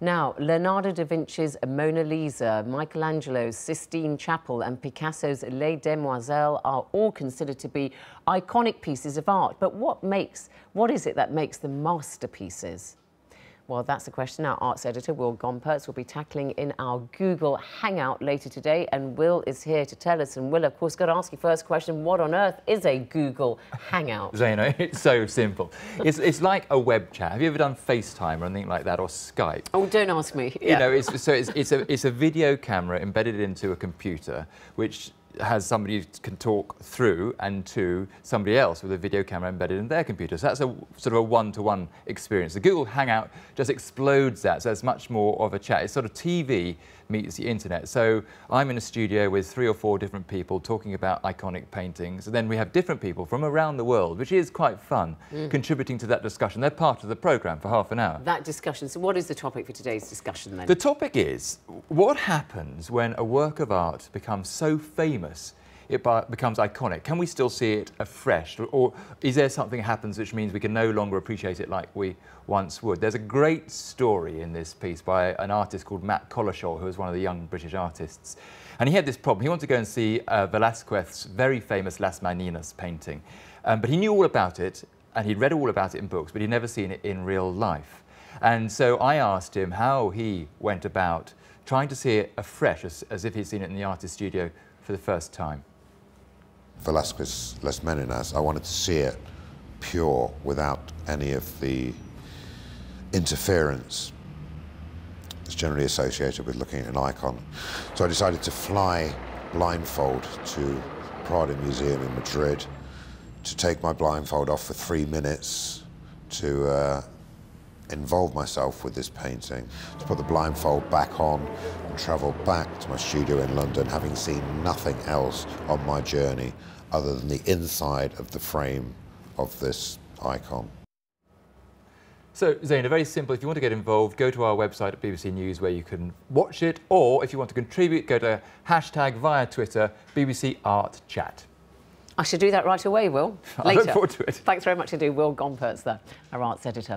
Now, Leonardo da Vinci's Mona Lisa, Michelangelo's Sistine Chapel and Picasso's Les Demoiselles are all considered to be iconic pieces of art. But what makes, what is it that makes them masterpieces? Well, that's the question our arts editor, Will Gompertz, will be tackling in our Google Hangout later today. And Will is here to tell us. And Will, of course, got to ask you first question, what on earth is a Google Hangout? Zaino, it's so simple. It's, it's like a web chat. Have you ever done FaceTime or anything like that, or Skype? Oh, don't ask me. Yeah. You know, it's, so it's, it's, a, it's a video camera embedded into a computer, which has somebody who can talk through and to somebody else with a video camera embedded in their computer. So that's a sort of a one-to-one -one experience. The Google Hangout just explodes that, so it's much more of a chat. It's sort of TV meets the internet. So I'm in a studio with three or four different people talking about iconic paintings, and then we have different people from around the world, which is quite fun, mm. contributing to that discussion. They're part of the programme for half an hour. That discussion. So what is the topic for today's discussion then? The topic is what happens when a work of art becomes so famous it becomes iconic. Can we still see it afresh? Or is there something that happens which means we can no longer appreciate it like we once would? There's a great story in this piece by an artist called Mat Collishaw, who was one of the young British artists. And he had this problem. He wanted to go and see uh, Velázquez's very famous Las Meninas painting. Um, but he knew all about it, and he'd read all about it in books, but he'd never seen it in real life. And so I asked him how he went about trying to see it afresh, as, as if he'd seen it in the artist studio for the first time. Velasquez Las Meninas, I wanted to see it pure without any of the interference that's generally associated with looking at an icon. So I decided to fly blindfold to Prado Museum in Madrid to take my blindfold off for three minutes to uh, involve myself with this painting, to put the blindfold back on and travel back to my studio in London, having seen nothing else on my journey other than the inside of the frame of this icon. So, Zaina, very simple. If you want to get involved, go to our website at BBC News where you can watch it, or if you want to contribute, go to hashtag via Twitter, BBC Art Chat. I should do that right away, Will. Later. I look forward to it. Thanks very much indeed, Will Gompertz, there, our arts editor.